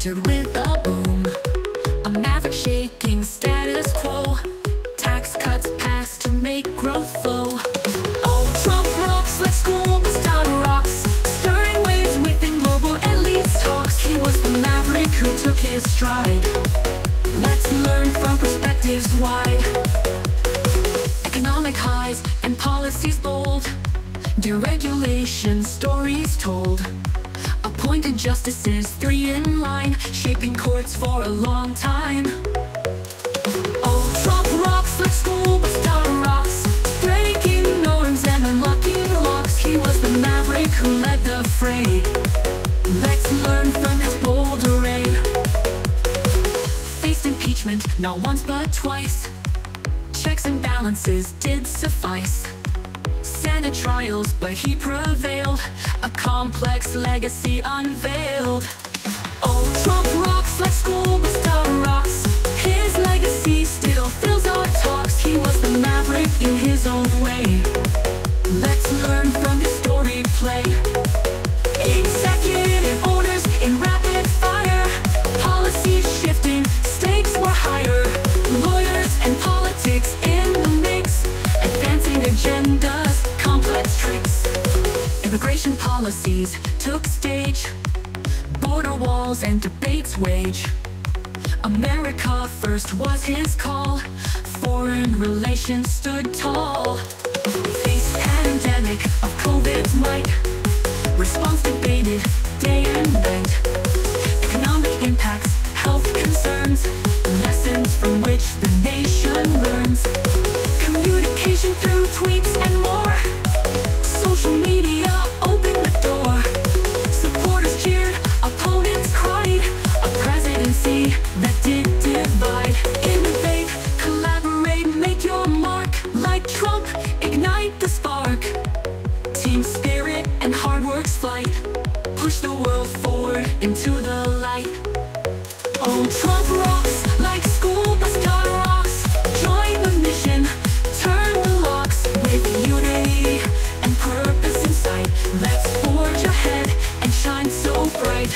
entered with a boom. A maverick shaking status quo. Tax cuts passed to make growth flow. Oh, Trump rocks, let's school without rocks. Stirring waves within global elites talks. He was the maverick who took his stride. Let's learn from perspectives wide. Economic highs and policies bold. Deregulation stories told. Appointed justices, three in line, shaping courts for a long time. Oh, Trump rocks, let's school but star rocks. Breaking norms and unlocking locks. He was the maverick who led the fray. Let's learn from his bold array. Faced impeachment, not once but twice. Checks and balances did suffice. Senate trials, but he prevailed. A complex legacy unveiled. policies took stage Border walls and debates wage. America first was his call Foreign relations stood tall. Face pandemic of COVID's might Response debated day and night. Economic impacts, health concerns Lessons from which fight. Push the world forward into the light. Oh, Trump rocks like SchoolBus.Rocks. Join the mission, turn the locks With unity and purpose in sight. Let's forge ahead and shine so bright.